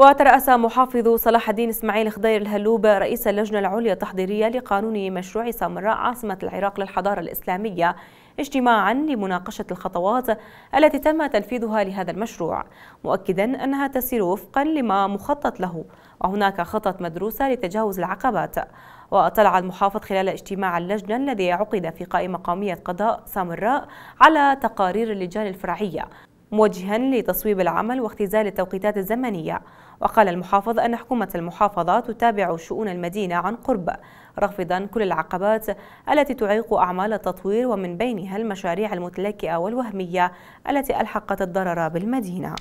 وترأس محافظ صلاح الدين إسماعيل خضير الهلوب رئيس اللجنة العليا التحضيرية لقانون مشروع سامراء عاصمة العراق للحضارة الإسلامية اجتماعا لمناقشة الخطوات التي تم تنفيذها لهذا المشروع مؤكدا أنها تسير وفقا لما مخطط له وهناك خطط مدروسة لتجاوز العقبات. وأطلع المحافظ خلال اجتماع اللجنة الذي عقد في قائمة قومية قضاء سامراء على تقارير اللجان الفرعية. موجها لتصويب العمل واختزال التوقيتات الزمنية. وقال المحافظ أن حكومة المحافظة تتابع شؤون المدينة عن قرب رافضا كل العقبات التي تعيق أعمال التطوير ومن بينها المشاريع المتلكئة والوهمية التي ألحقت الضرر بالمدينة.